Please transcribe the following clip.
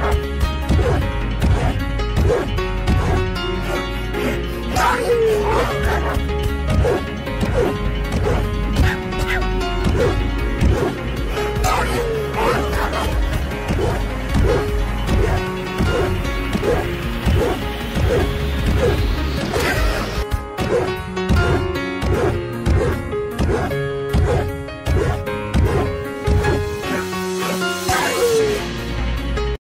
Oh,